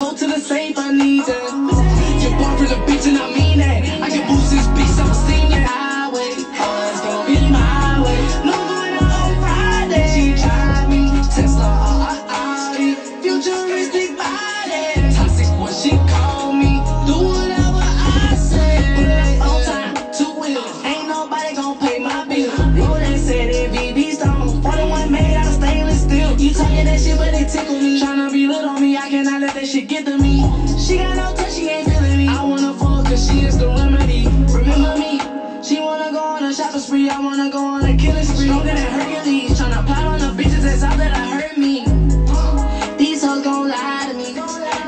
Go to the safe, I need that. You born from the bitch and I mean spree, I wanna go on a killing spree. Stronger than Hercules, tryna plot on the bitches that's out that I hurt me. These hoes gon' lie to me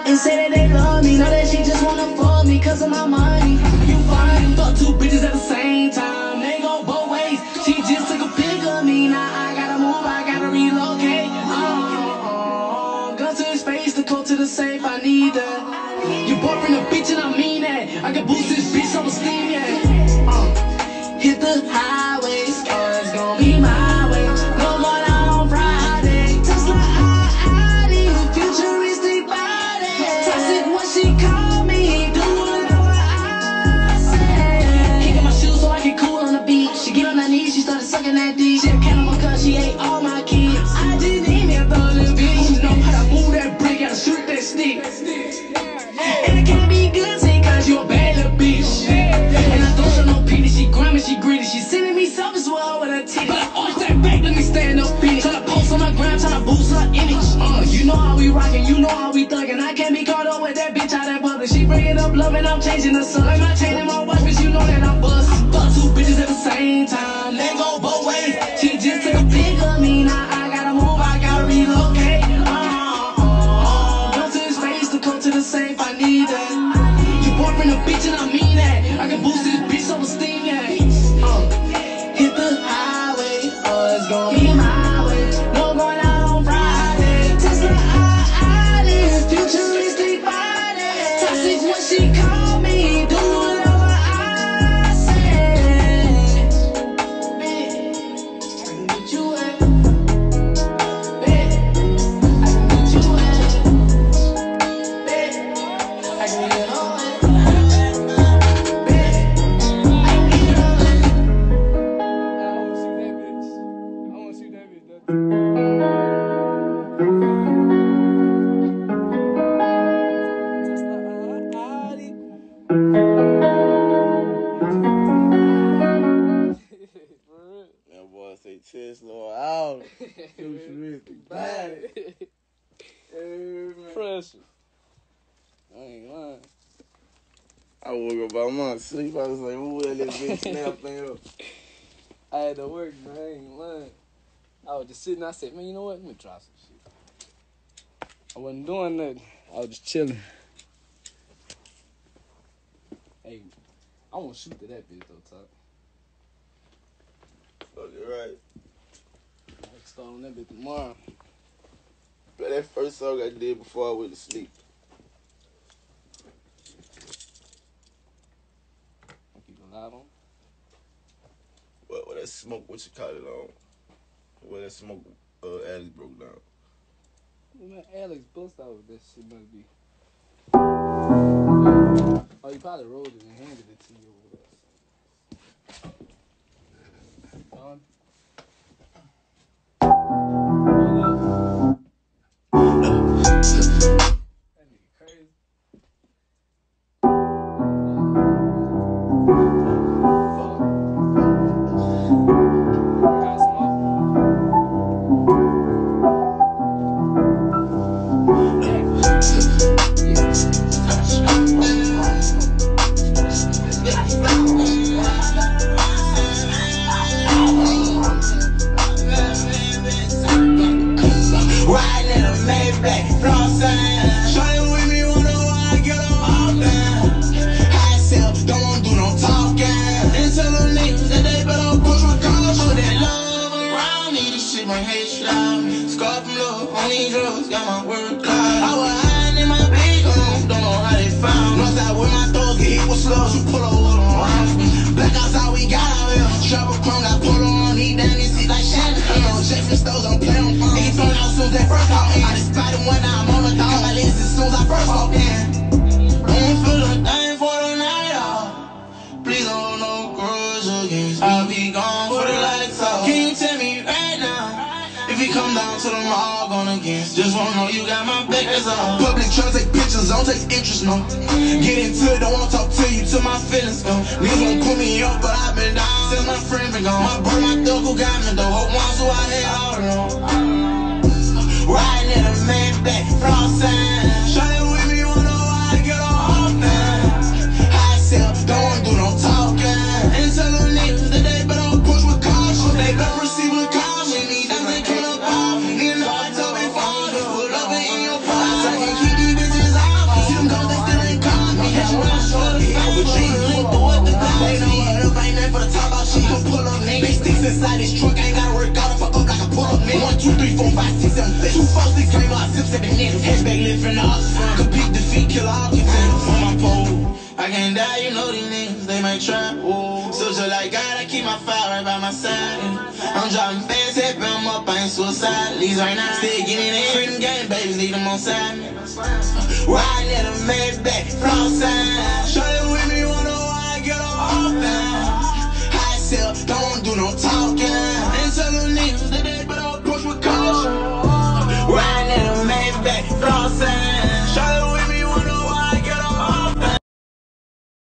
and say that they love me. Know that she just wanna fuck me cause of my money. You fine, fuck two bitches at the same time. They go both ways. She just took a pic of me. Now I gotta move, I gotta relocate. Uh, gun to his face, the code to the safe. I need that. You boyfriend a bitch and I mean that. I can boost this bitch, I'm a steam, yeah. Hit the highway, Uh, you know how we rockin', you know how we thuggin'. I can't be caught up with that bitch out that public. She bringing up love and I'm changing the sun. I'm not changing my wife, but you know that I'm bust. Fuck two bitches at the same time, they go both ways. She just took a pic of me, now I gotta move, I gotta relocate. Uh, uh, go to his face to come to the safe, I need that. You boyfriend a bitch and I mean that. I can boost this bitch over out. Futuristic. Pressure. I ain't lying. I woke up out my sleep. I was like, who will that bitch snapping up? I had to work, man. I ain't lying. I was just sitting. I said, man, you know what? Let me try some shit. I wasn't doing nothing. I was just chilling. Hey, I want to shoot to that bitch though, top. Fuck it right. I can start on that bitch tomorrow. Play that first song I did before I went to sleep. I keep it live on. What, what that smoke, what you call it on? What that smoke, uh, Alex broke down. Man, Alex bust out with that shit must be. Oh, you probably rolled it and handed it to you on drugs, got my work cloud. I was hiding in my home, don't know how they found. me. I with my thugs, get hit with slugs, you pull over them rounds. Black outs all we got out here. Travel chrome, got put on, he down this like Shannon. You know, Jeffrey Stokes, don't play on phone. Niggas turn out soon as they first call me. I just spotted one, now I'm on the dog. My this as soon as I first walked in. Come down to the mall, gone. Just wanna know you got my back, that's all. Public tryna take pictures, I don't take interest, no. Get into it, don't wanna talk to you till my feelings go. Niggas won't put me up, but I've been down since my friend been gone. My brother, my who got me though. Hope ones who I had all along. Riding in a Maybach, floss sign. Shawty inside this truck, I ain't gotta work out if I up like a pull-up man. One, two, three, four, five, six, seven, six. Two, four, six, came out, sips at the next. living lift in the opposite. Compete, defeat, killer, occupant. On my pole, I can't die, you know these names. they might try. Whoa. So just like God, I keep my fire right by my side. I'm driving fast, happy, I'm up, I ain't suicide. Leaves right now, still getting in. Free game, babies, Need them on side. Riding in a man's back, front side. Show you with me, wonder why I get off times. High self, don't do no time.